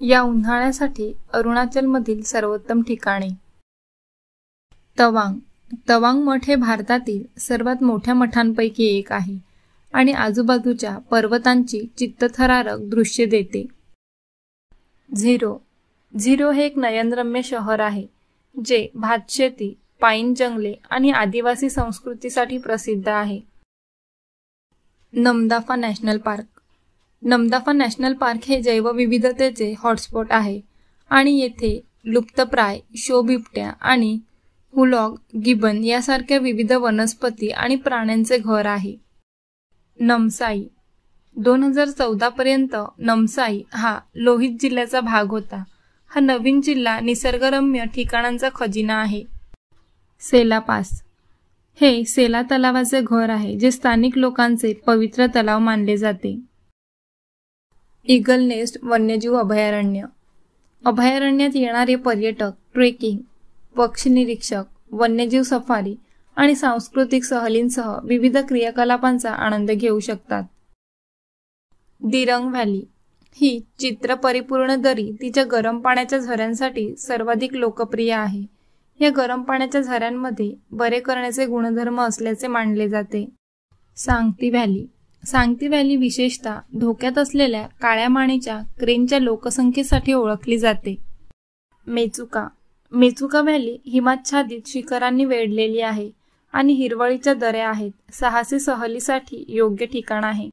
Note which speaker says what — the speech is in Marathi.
Speaker 1: या उन्हाळ्यासाठी अरुणाचलमधील सर्वोत्तम ठिकाणे. तवांग. तवांग मठ हे भारतातील सर्वात मोठ्या मठांपैकी एक आहे आणि आजूबाजूच्या पर्वतांची चित्तथरारक दृश्य देते. झिरो. झिरो हे एक नयनरम्य शहर आहे जे भातशेती पाईन जंगले आणि आदिवासी संस्कृतीसाठी प्रसिद्ध आहे. Namdapha national park. Namdapha national park हे जैवविविधतेचे हॉटस्पॉट आहे. आणि येथे लुप्तप्राय शो बिबट्या आणि हुलॉग गिबन यासारख्या विविध वनस्पती आणि प्राण्यांचे घर आहे. नमसाई. दोन हजार चौदापर्यंत नमसाई हा लोहित जिल्ह्याचा भाग होता. हा नवीन जिल्हा निसर्गरम्य ठिकाणांचा खजिना आहे. सेला पास हे सेला तलावाचे घर आहे जे स्थानिक लोकांचे पवित्र तलाव मानले जाते. इगल नेस्ट वन्यजीव अभयारण्य. अभयारण्यात येणारे पर्यटक ट्रेकिंग पक्षी निरीक्षक वन्यजीव सफारी आणि सांस्कृतिक सहलींसह विविध क्रियाकलापांचा आनंद घेऊ शकतात. दिरंग व्हॅली ही चित्र परिपूर्ण दरी तिच्या गरम पाण्याच्या झऱ्यांसाठी सर्वाधिक लोकप्रिय आहे. या गरम पाण्याच्या झऱ्यांमध्ये बरे करण्याचे गुणधर्म असल्याचे मानले जाते. सांगती व्हॅली सांगती व्हॅली विशेषतः धोक्यात असलेल्या काळ्या मानेच्या क्रेनच्या लोकसंख्येसाठी ओळखली जाते. मेचुका. मेचुका व्हॅली हिमाच्छादित शिखरांनी वेढलेली आहे आणि हिरवळीच्या दऱ्या आहेत. साहसी सहलीसाठी योग्य ठिकाण आहे.